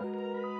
Música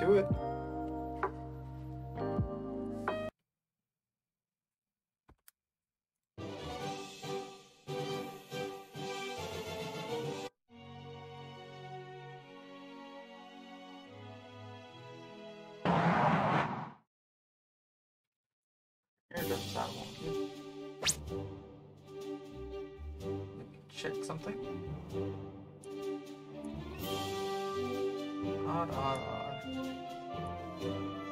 To it. Something. Odd, odd, odd. If this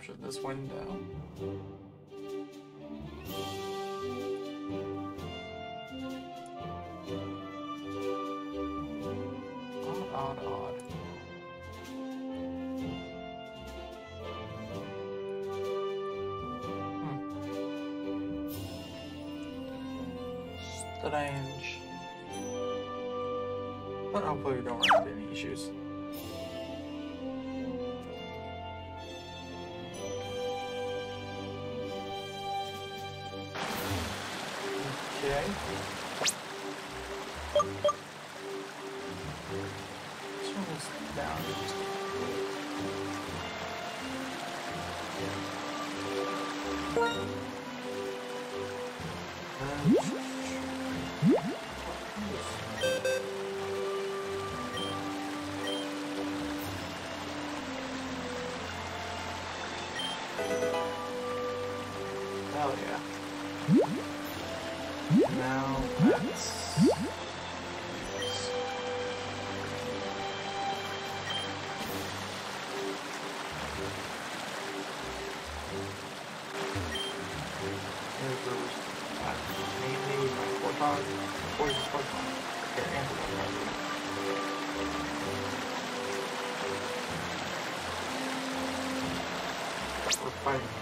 capture this window. Odd, odd, odd. Hmm. Strange. But hopefully we don't run into any issues.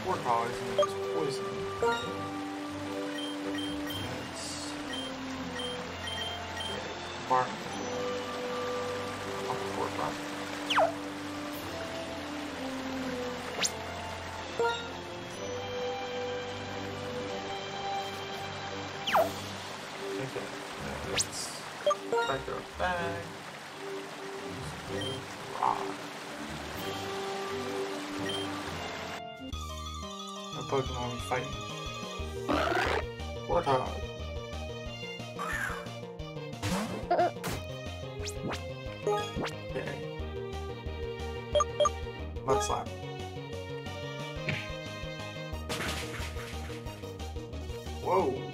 Fighting Warthogs and it's poison. Bark. Off the forefront. Okay, let's try throw it back. Ah. Rock. Pokemon fighting. Warthog. Okay. Mud slap. Whoa.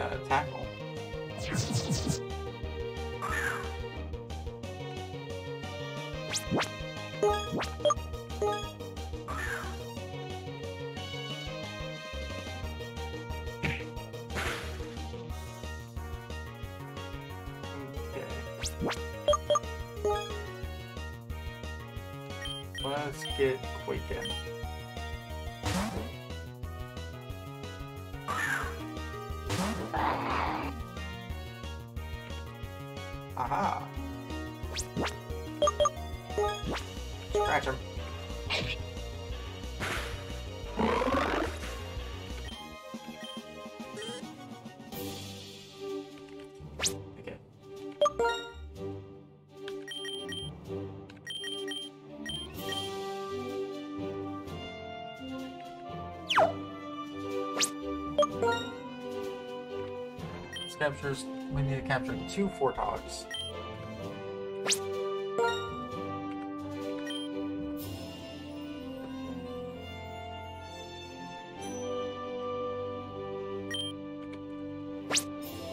Uh, tackle. Okay. Let's get Quaken. Aha. Captures, we need to capture two Fortogs.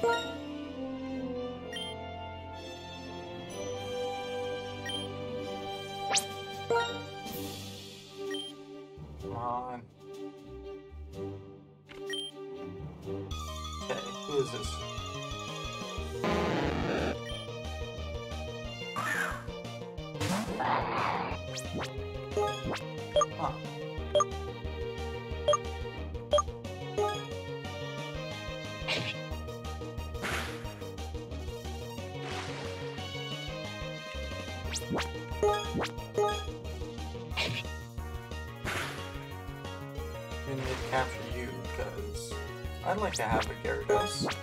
Come I'd like to have a Gyarados.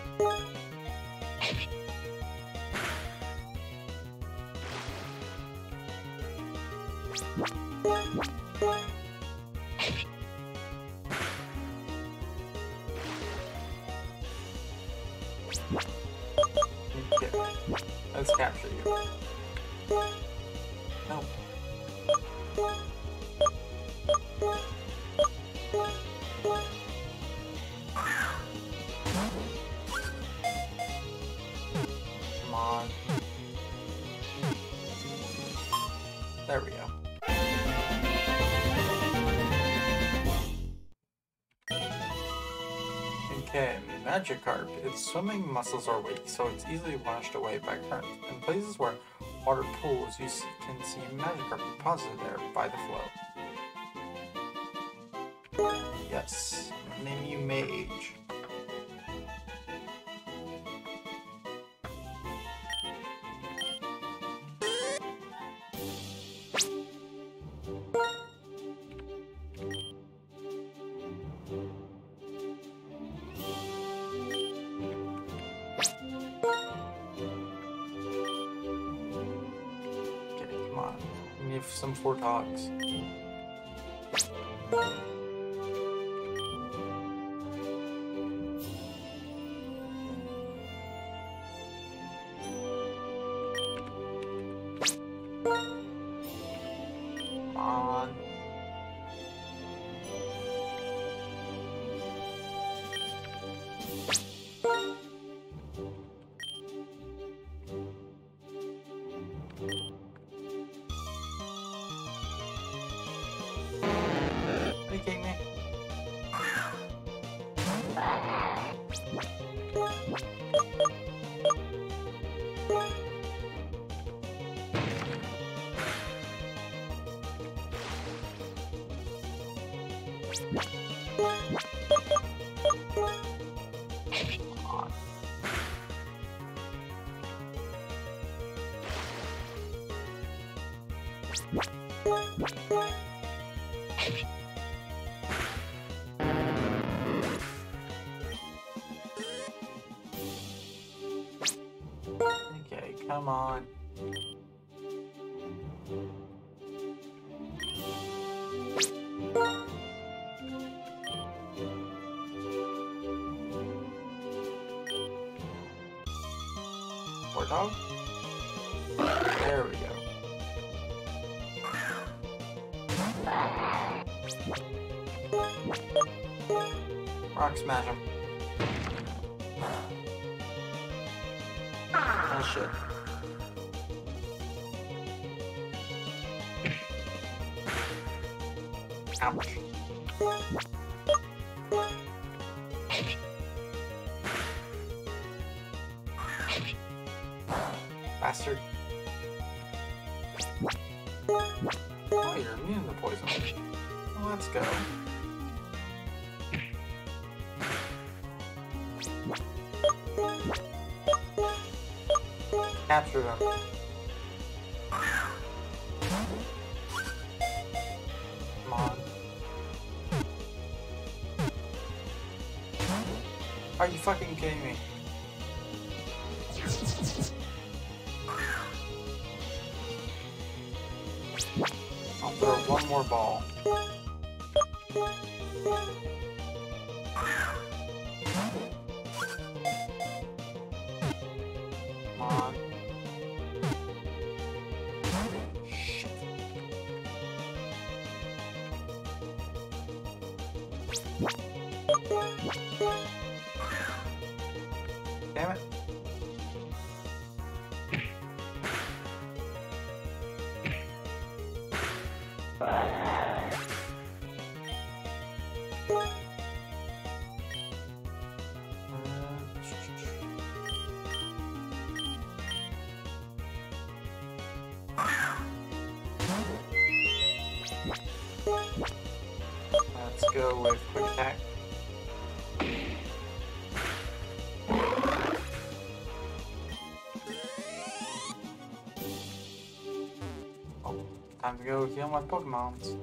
Magikarp. Its swimming muscles are weak, so it's easily washed away by current. In places where water pools, you can see Magikarp deposited there by the flow. Yes, name you Mage. Need some come on. War dog? There we go. Rock smash him. Bastard. Oh, you're immune to poison. Let's go. Capture them. go with quick attack. Oh, time to go heal my Pokemons.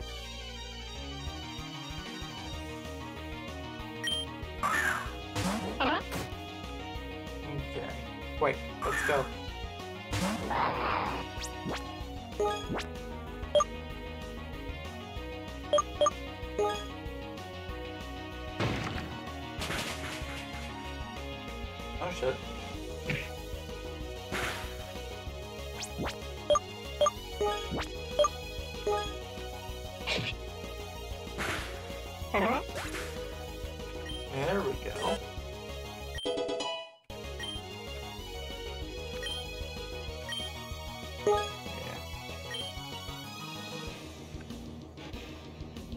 Bye.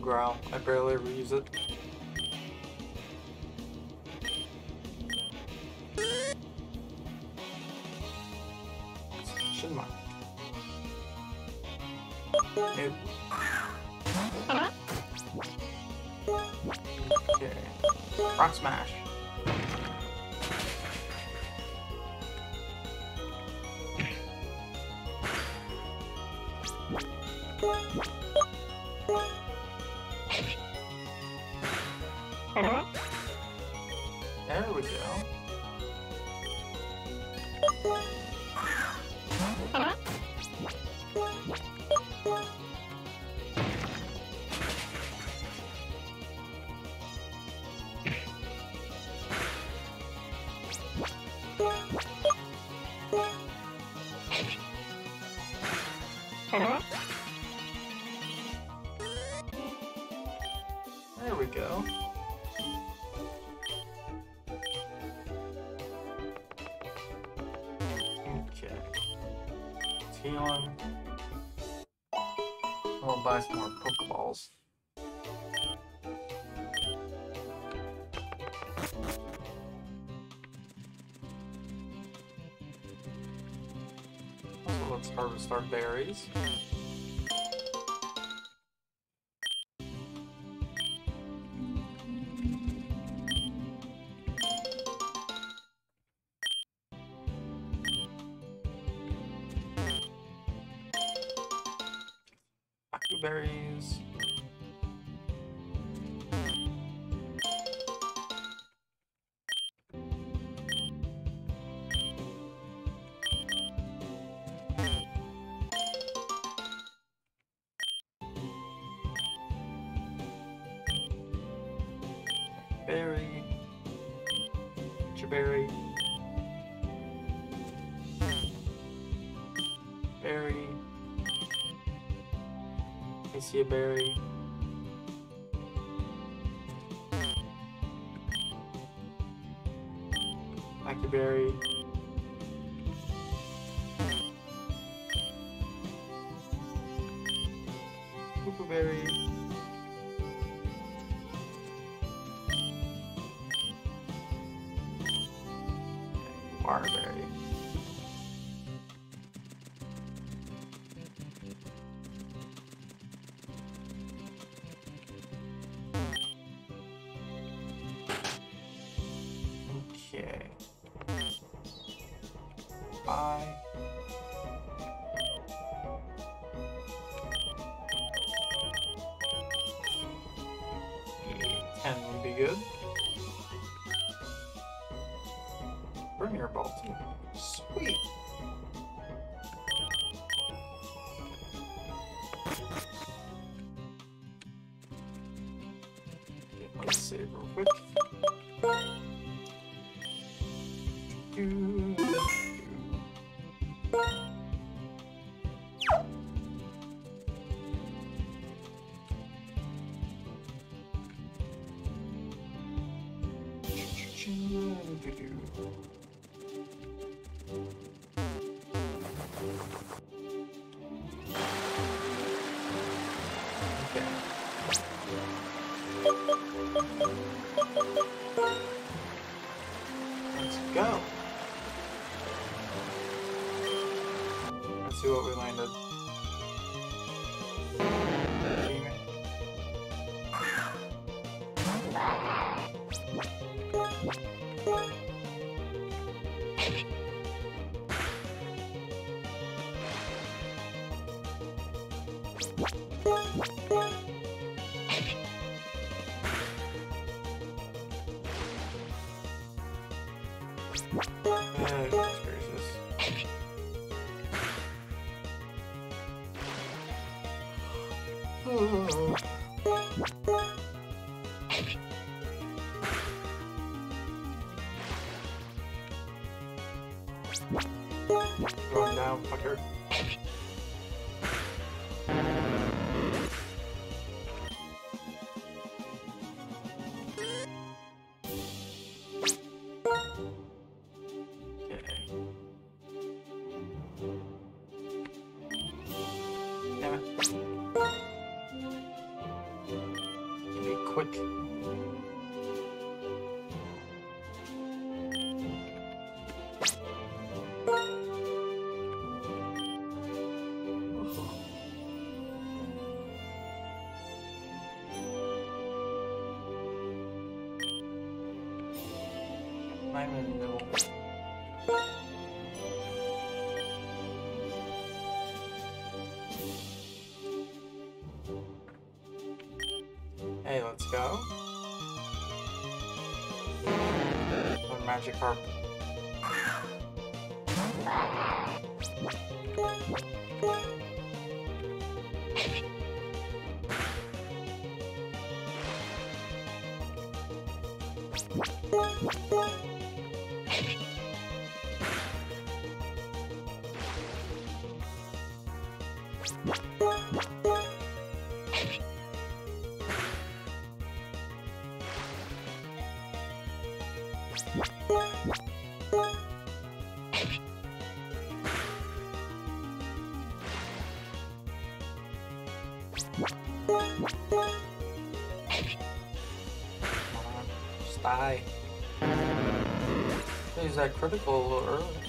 growl. I barely ever use it. Shinmar. Okay. Rock Smash. once harvest our berries. See a Berry. Blackberry. Poopaberry. Barberry. Shoo. you for. Bye. Use that critical a little early.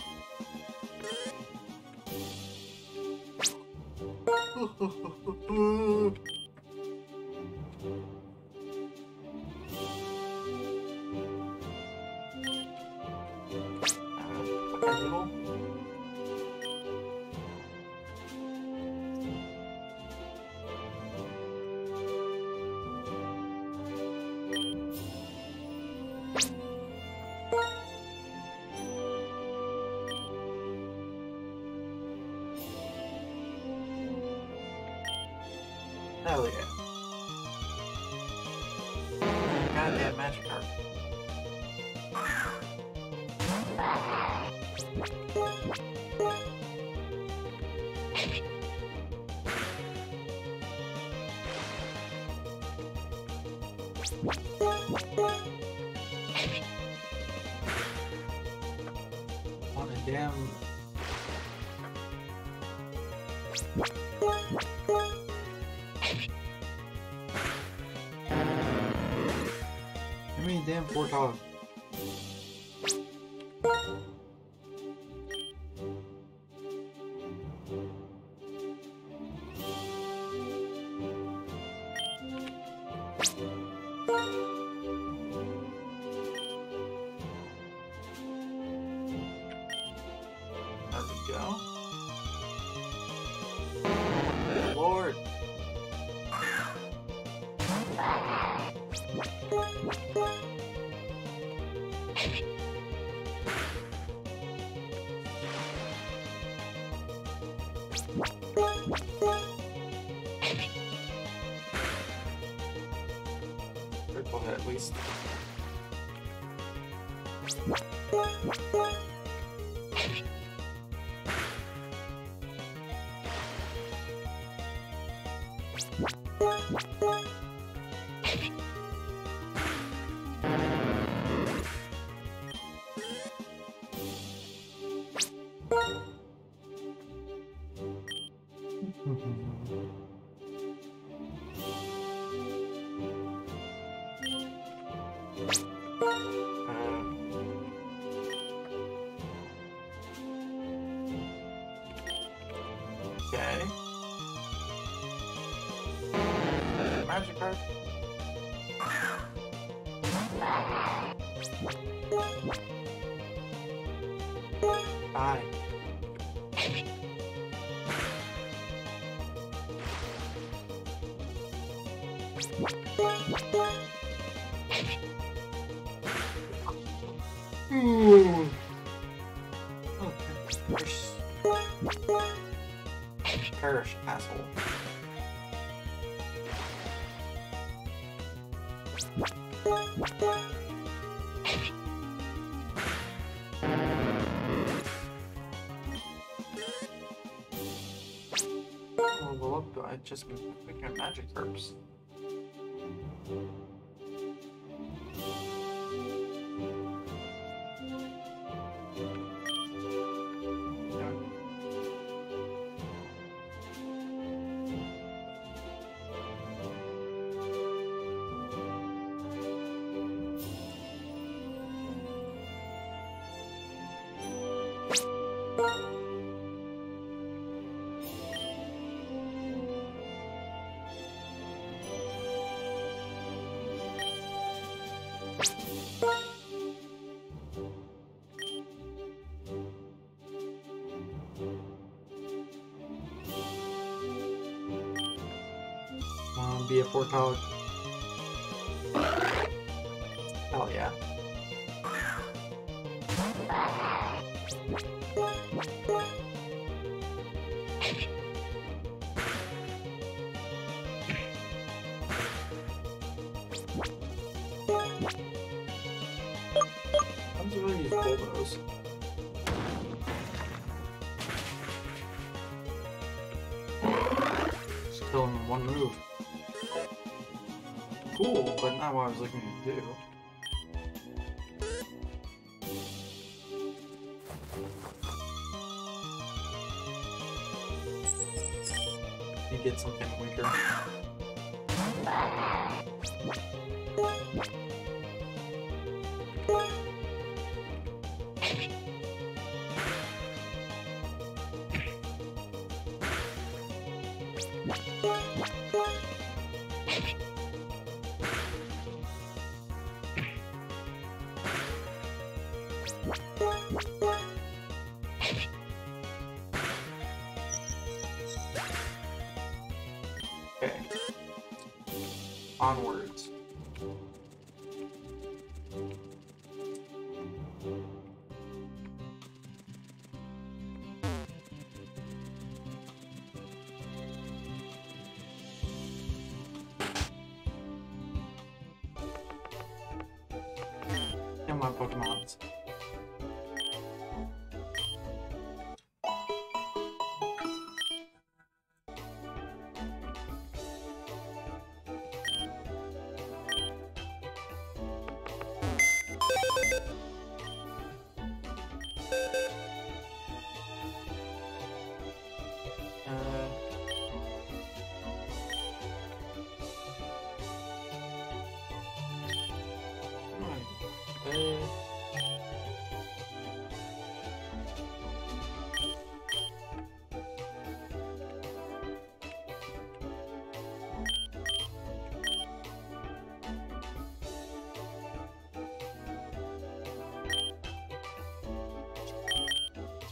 How many damn four dollars? At least. Ooh. Okay. Perish. Perish, asshole. Well, I just up magic herbs. On, be a four college. Hell yeah. One move. Cool, but not what I was looking to do. You get something weaker. Onwards. my Pokemons.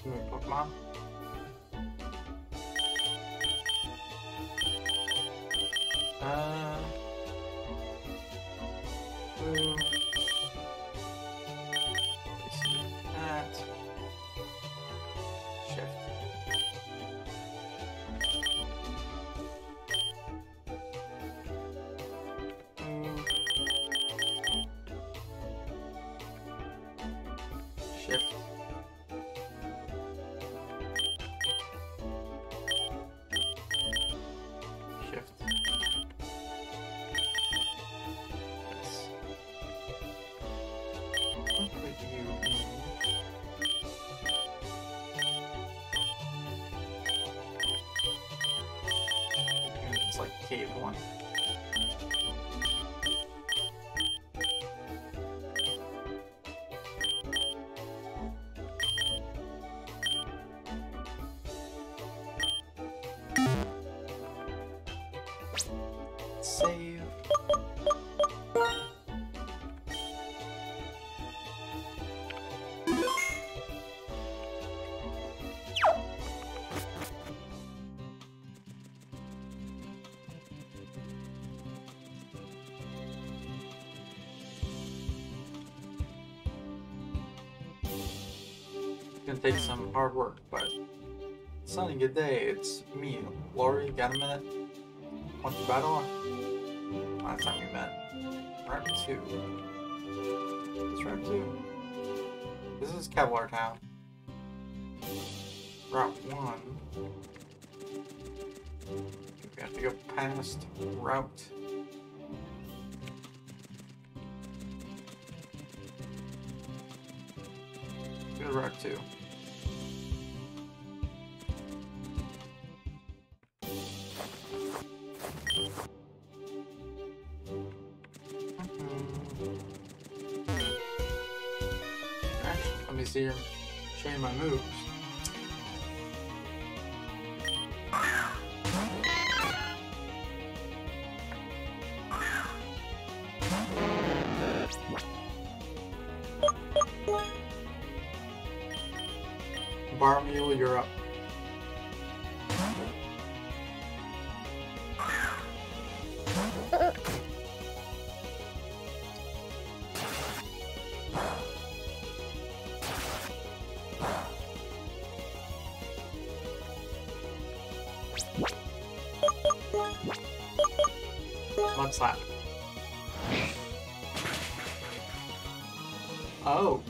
Pokemon. Uh. Ooh. Gonna take some hard work, but sunny good day. It's me, Lori. Got a minute? Want to battle? Last time we met. Route 2. It's Route 2. This is Kevlar Town. Route 1. We have to go past Route. Actually, let see your show my moves. Bar Mule, you're up. Slap. Oh,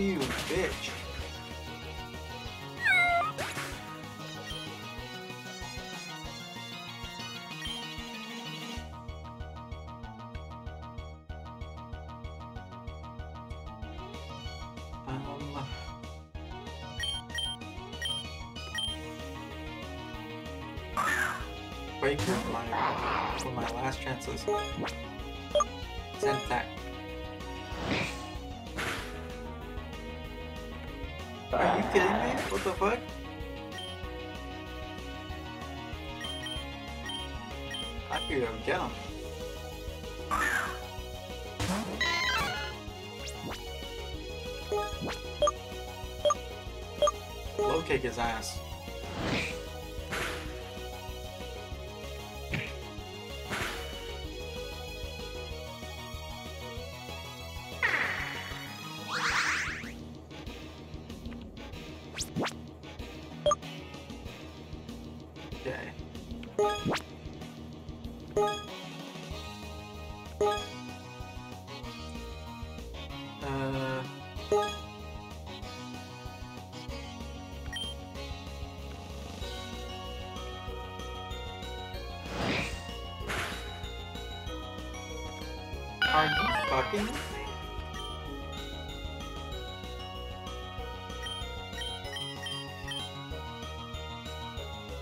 you bitch. Um. My one of my last chances. Send attack. The fuck? Are you fucking?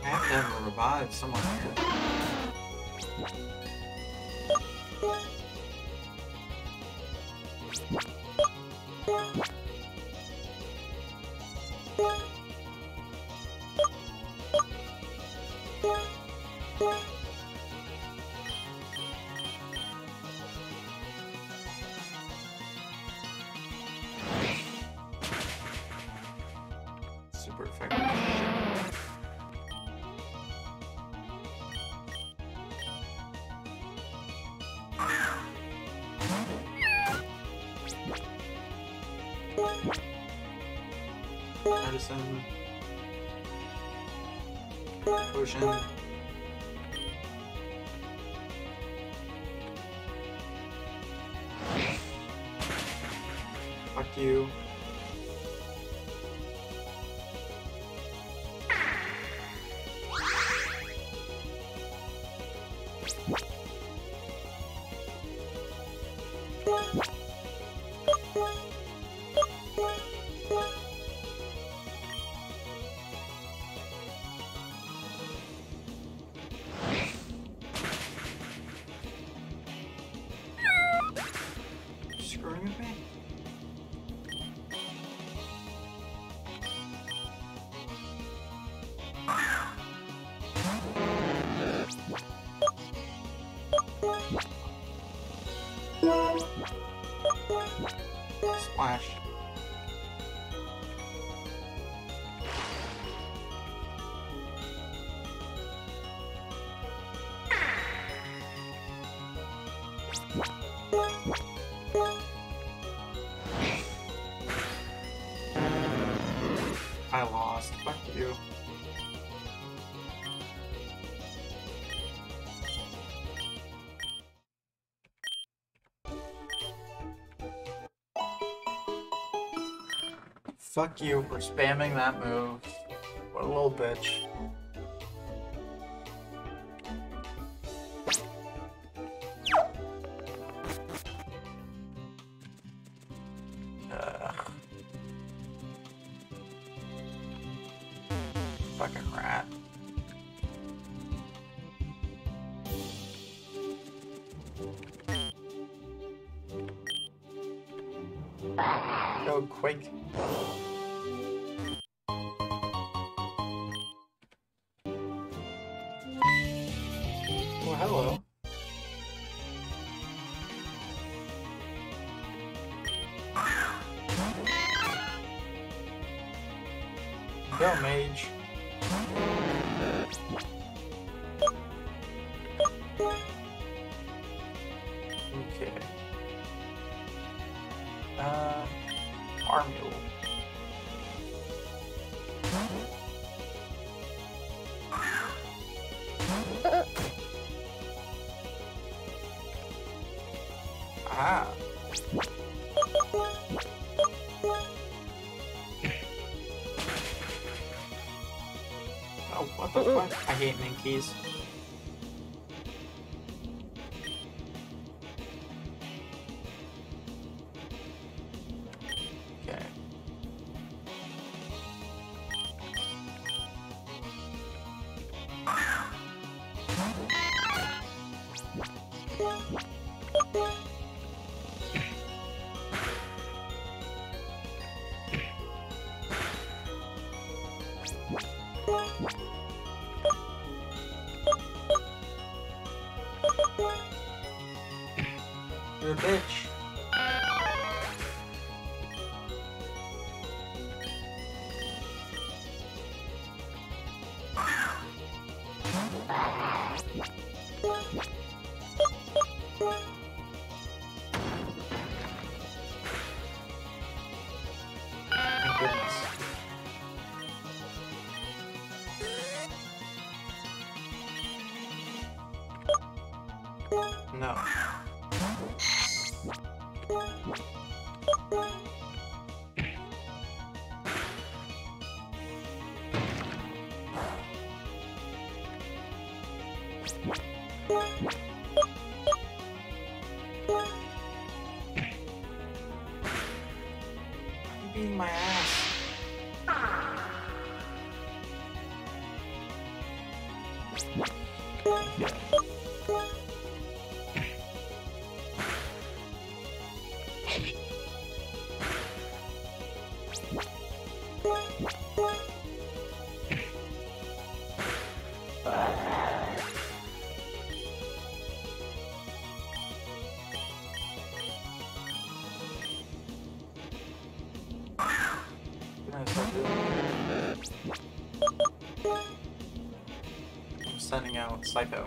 I have to have a revive someone Fuck you for spamming that move. What a little bitch. Fucking rat. Go Quake. Well, fuck? Goodness, out Psycho.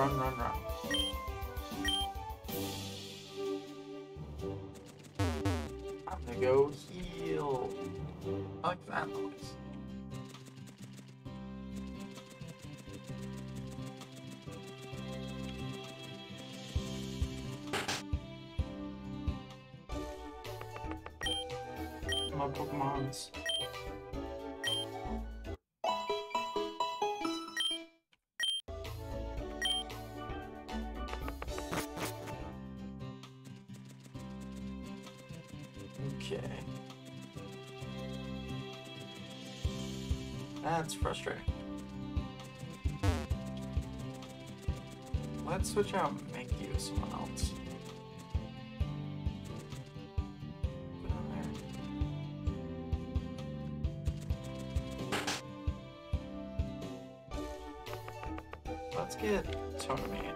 Run, run, run. I'm gonna go heal. I like that noise. My Pokemons. Okay. That's frustrating. Let's switch out make you someone else. Let's get Tony.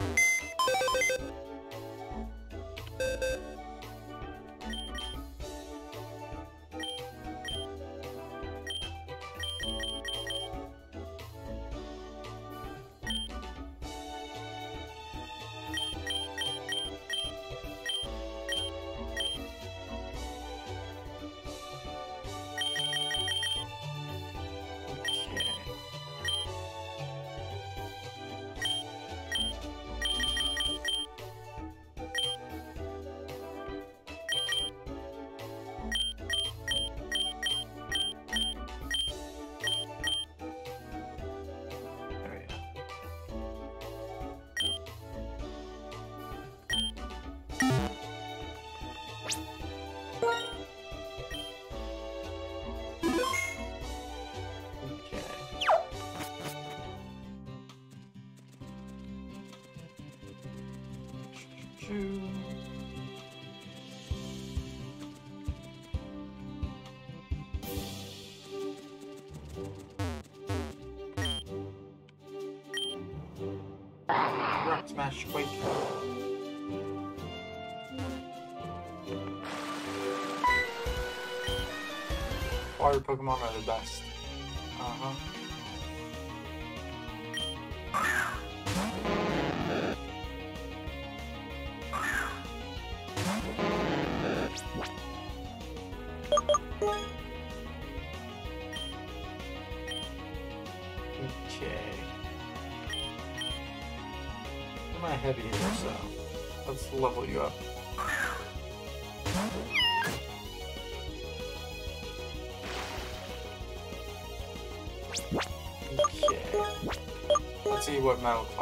Shoo. Rock Smash Quake. Water Pokemon are the best. Let's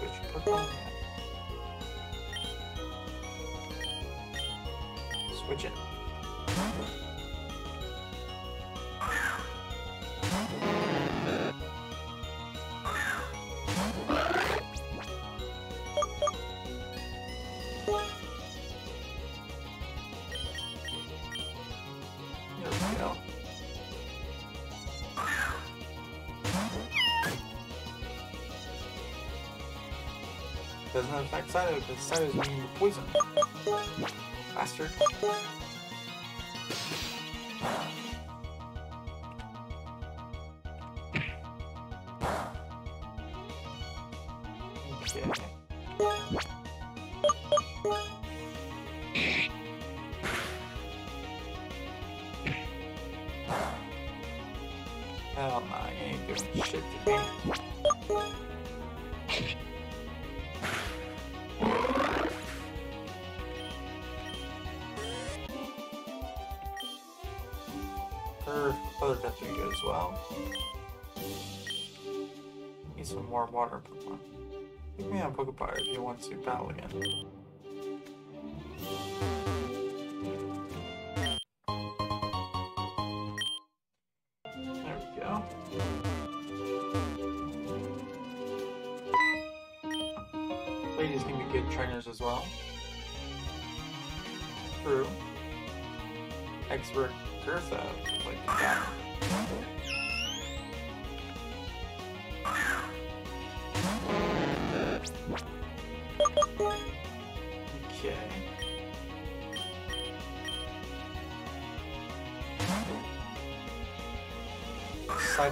Switch? Switch it. Doesn't affect Cyto because Cyto's immune to poison. Bastard. Some more water Pokemon. Uh, Pick me on Pokepire if you want to battle again. There we go. Ladies can be good trainers as well. True. Expert Gertha, like that.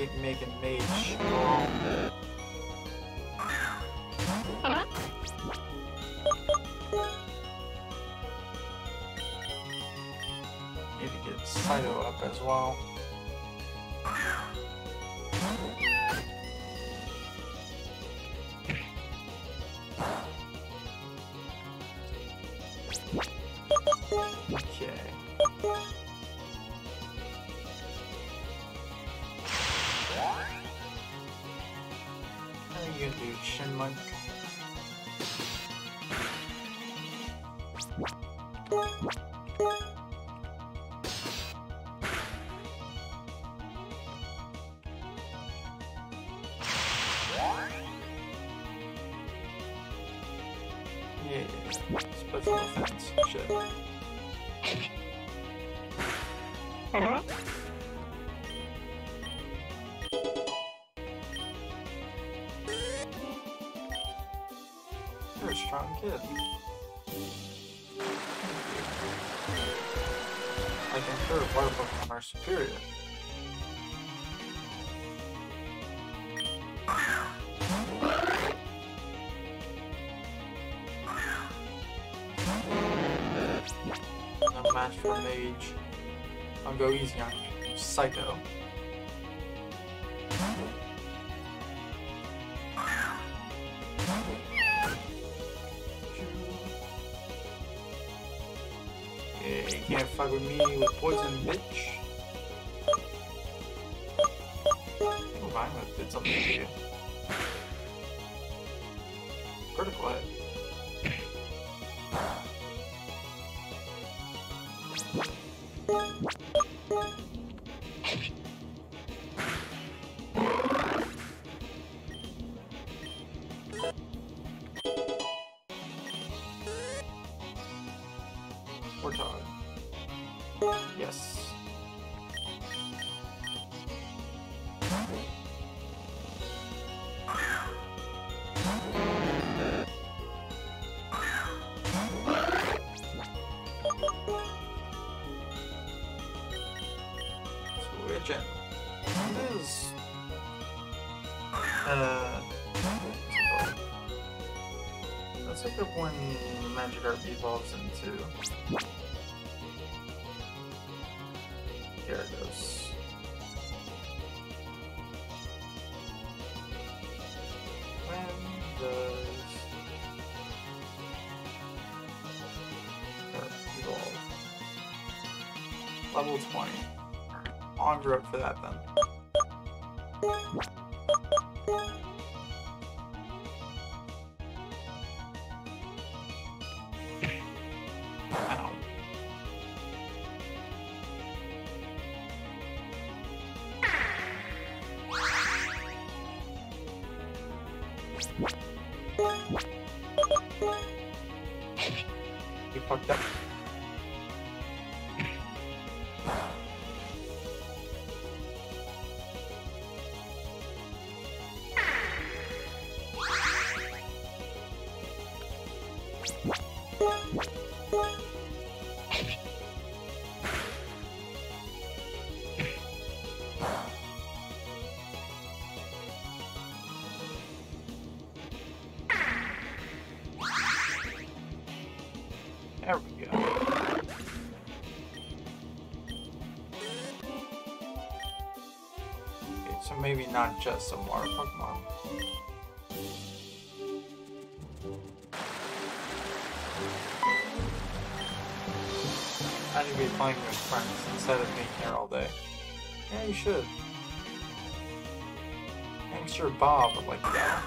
keep making mage strong. Need get Cyto up as well. Shit. Uh-huh. You're a strong kid. I can sure water Pokemon are superior. Match for Mage. I'll go easy on you. Psycho. You can't fuck with me with poison, bitch. Switch it. Is... Uh... Let's look up when Magikarp evolves into Gyarados. When On road for that then. Not just some water Pokemon. I should be playing with friends instead of being here all day. Yeah, you should. I'm sure Bob would like that.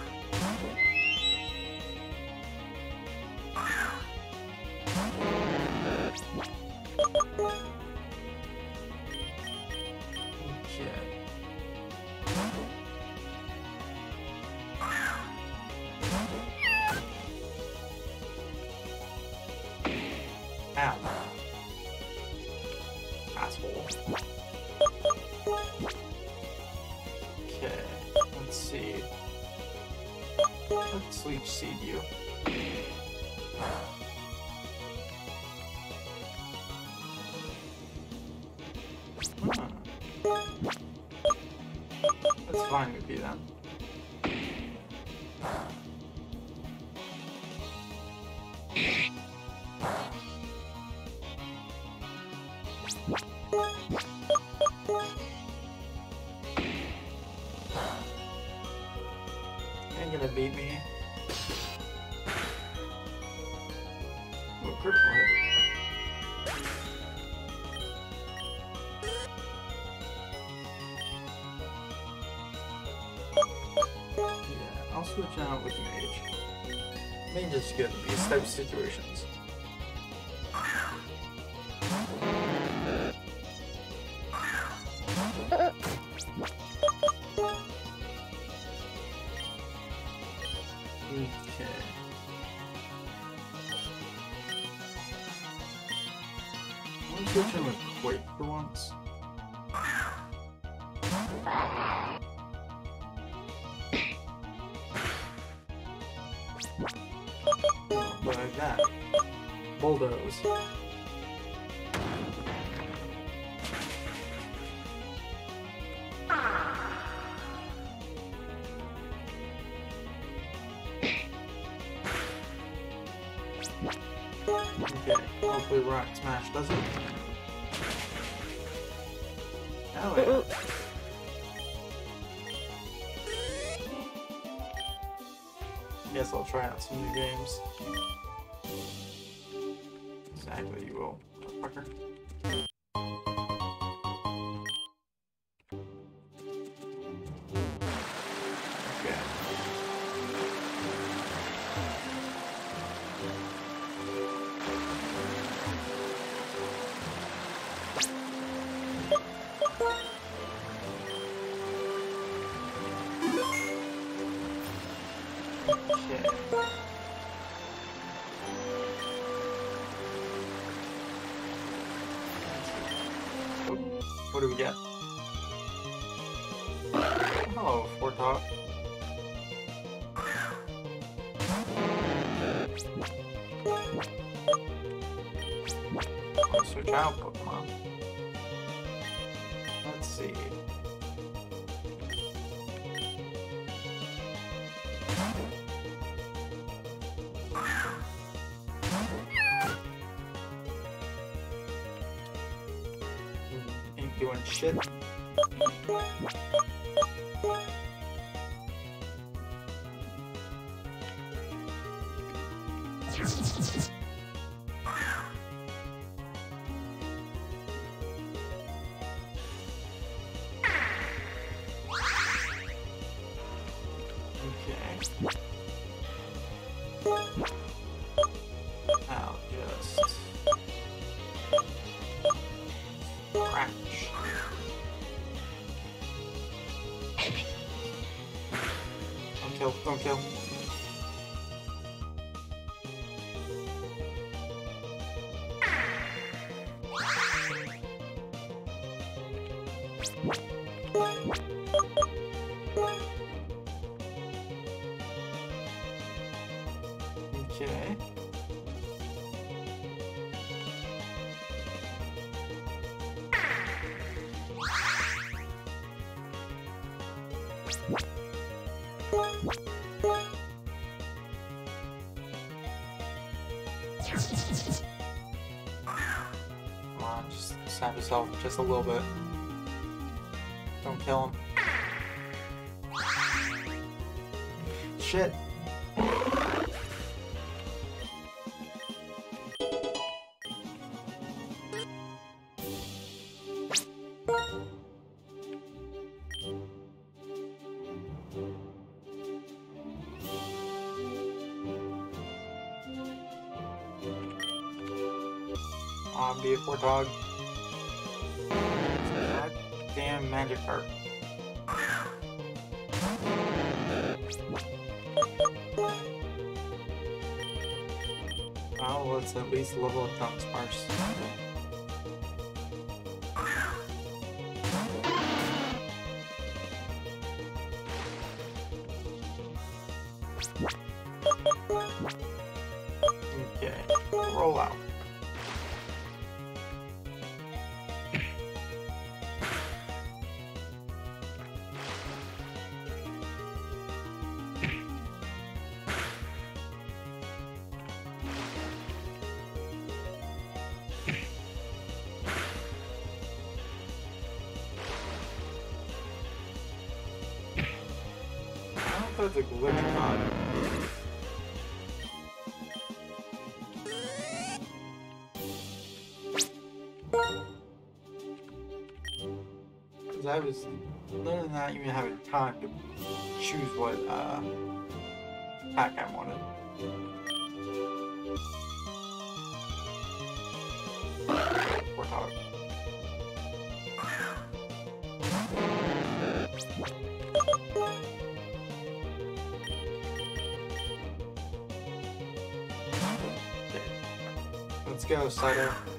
Is good in these types of situations. Okay, hopefully Rock Smash does it. Oh, yeah. Guess I'll try out some new games. What do we get? Hello, Fortalk. I'll switch out doing shit. Just a little bit. Don't kill him. Shit. Fortog. Level of up Dunsparce. Okay, that's a glitch or. Because I was literally not even having time to choose what uh, pack I wanted. Go, Sato.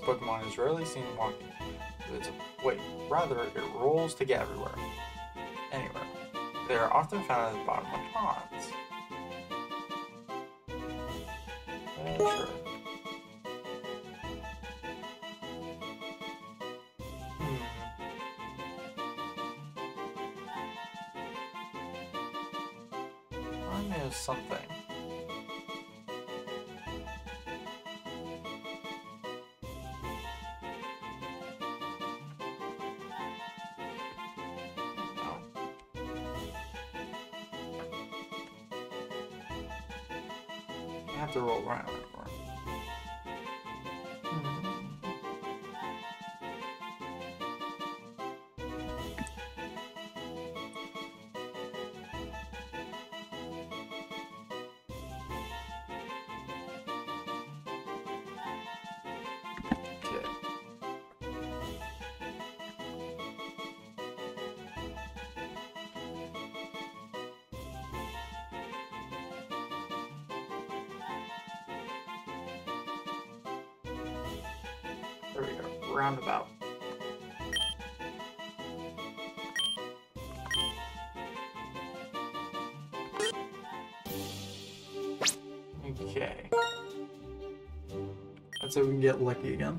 This Pokemon is rarely seen walking. It's a, wait, rather, it rolls to get everywhere. Anywhere. They are often found at the bottom of ponds. Uh, sure. Roundabout. Okay. Let's if we can get lucky again.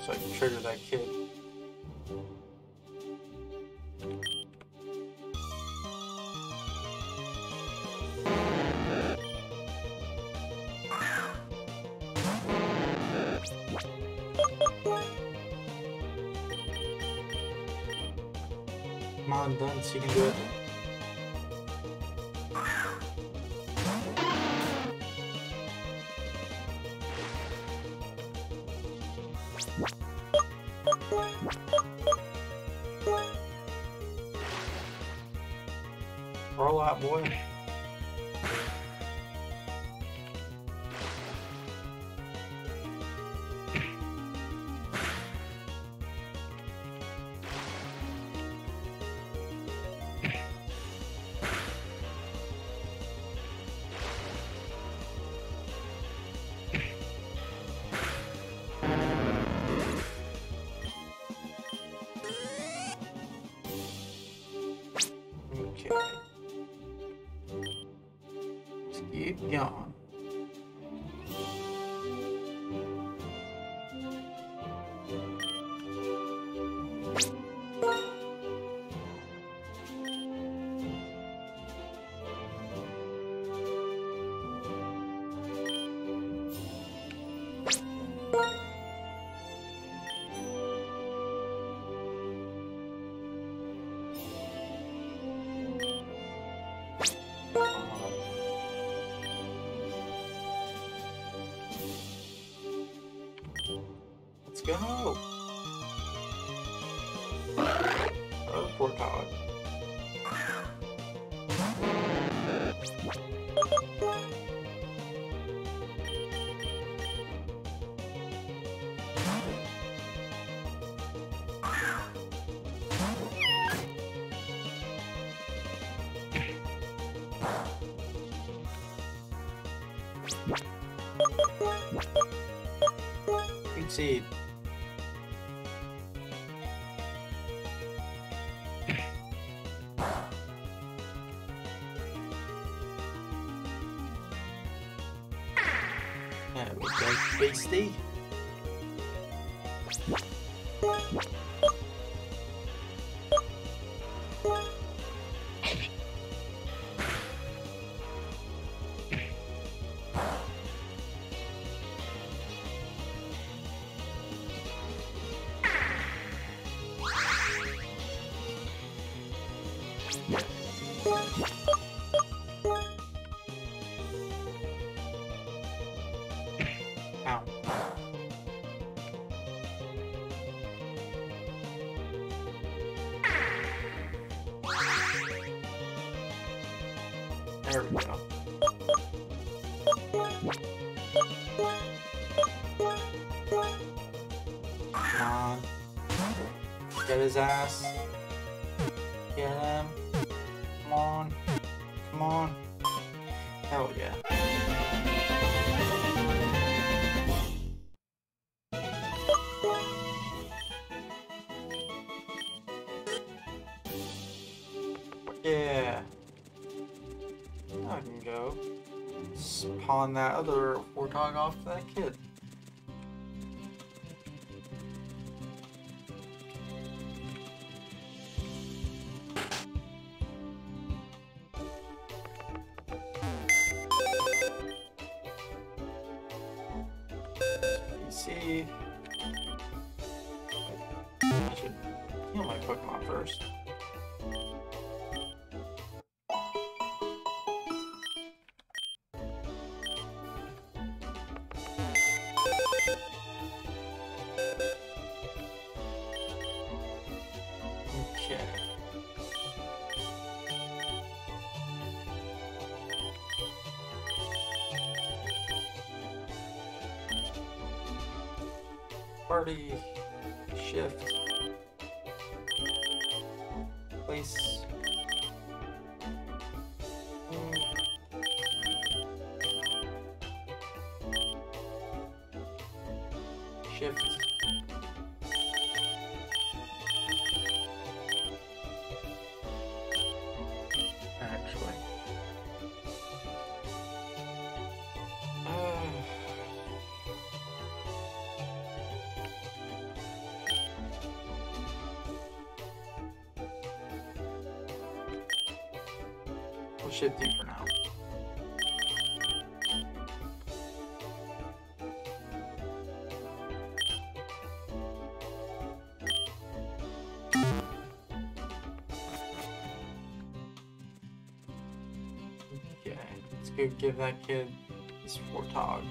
So I can trigger that kid. Come on, Dunce, you can do it. Out, boy. Let's go. Oh, poor Todd. Good beastie. His ass. Get him. Come on. Come on. Hell yeah. Yeah. I can go spawn that other warthog off that kid. We'll shift for now. Okay, let's go give that kid his Warthog. Uh-oh.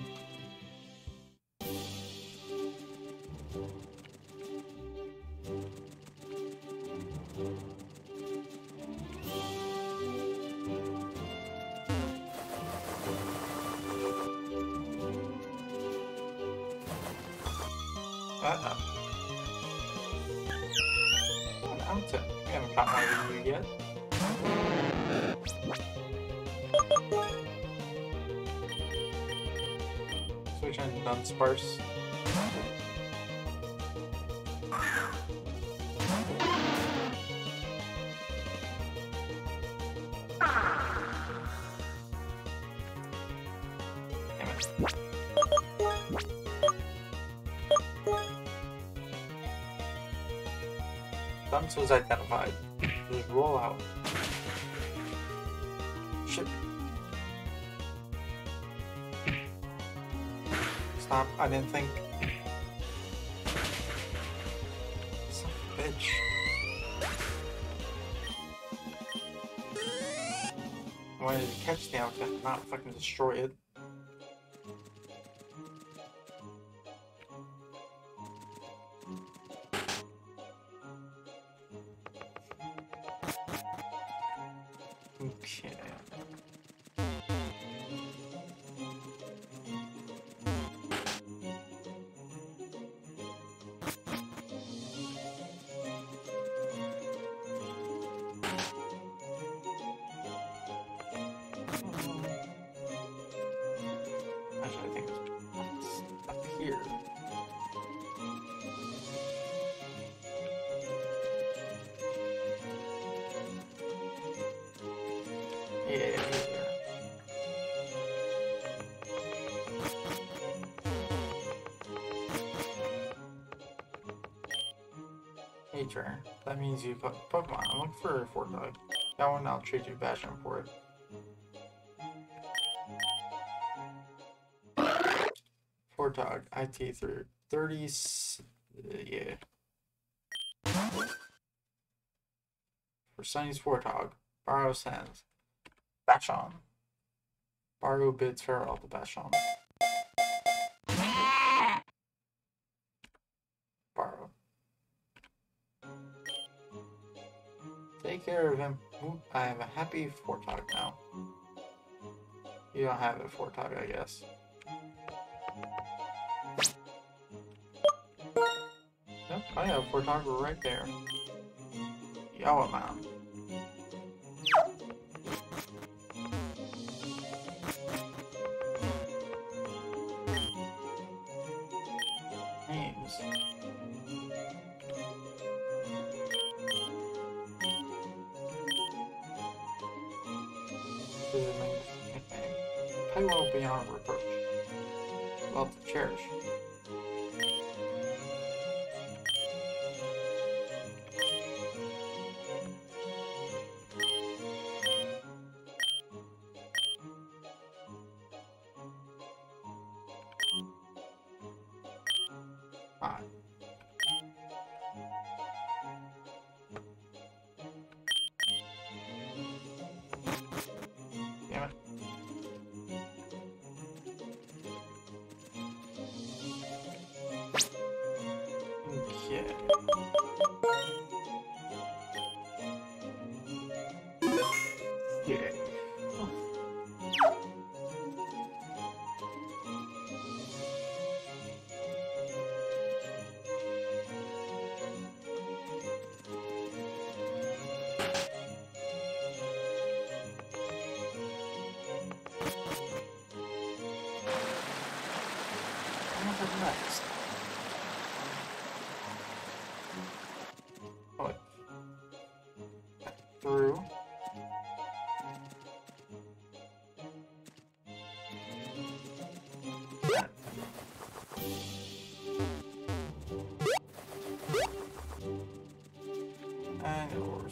On Dunsparce. Damn it. Dunce was identified. Just roll out. Didn't think. A bitch. I wanted to catch the outfit, not fucking destroy it. Means you Pokemon. I'm looking for a Fort Dog. That one, I'll trade you Bastion for it. Fort Dog, IT through 30. Uh, yeah. For Sunny's Warthog, Barrow sends Bashon. Barrow bids farewell to Bashon. Care of him. I have a happy Fortog now. You don't have a Fortog, I guess. Nope, I have a Fortog right there. Yawamam. Names. Is my nickname. Pyro beyond reproach. Well to cherish.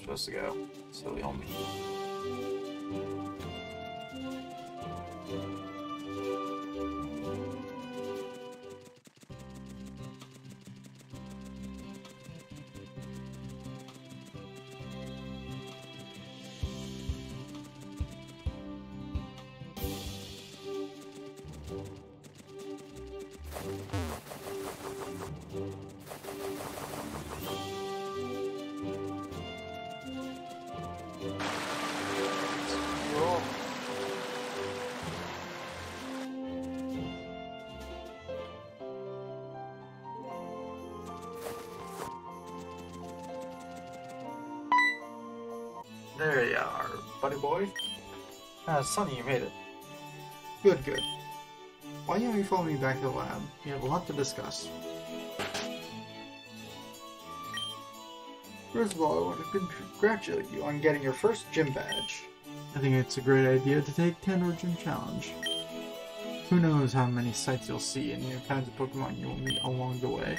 Supposed to go. Silly on buddy boy. Ah, Sonny, you made it. Good, good. Why don't you follow me back to the lab? We have a lot to discuss. First of all, I want to congratulate you on getting your first gym badge. I think it's a great idea to take Tandor Gym Challenge. Who knows how many sights you'll see and new kinds of Pokemon you will meet along the way.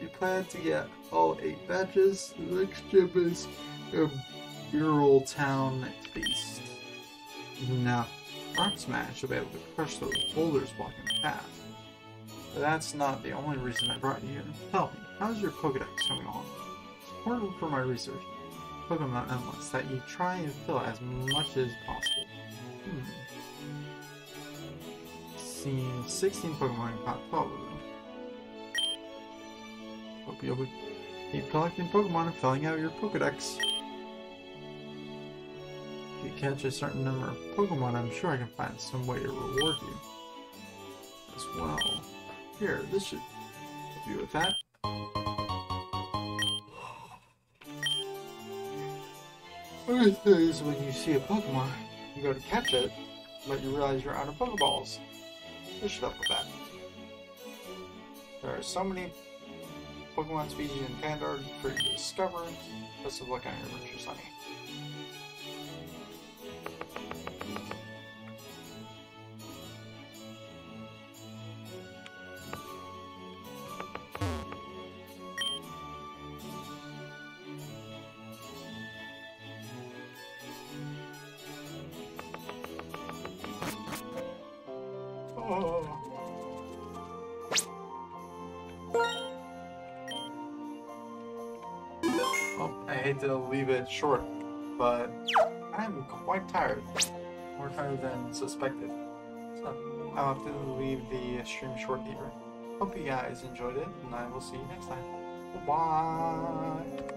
You plan to get all eight badges? The next gym is a rural town beast. Now, Rock Smash will be able to crush those boulders blocking the path. But that's not the only reason I brought you here. Tell me, how's your Pokedex coming along? Important for my research. Pokemon Endless, that you try and fill as much as possible. Hmm. Seen 16 Pokemon and caught 12 of them. Hope you'll be- keep collecting Pokemon and filling out your Pokedex. You catch a certain number of Pokemon, I'm sure I can find some way to reward you. As well. Here, this should help you with that. First is when you see a Pokemon, you go to catch it, but you realize you're out of Pokeballs. This should help with that. There are so many Pokemon species in Tandor for you to discover. Best of luck on your adventure, Sunny. To leave it short, but I'm quite tired. More tired than suspected. So I'll have to leave the stream short here. Hope you guys enjoyed it, and I will see you next time. Bye.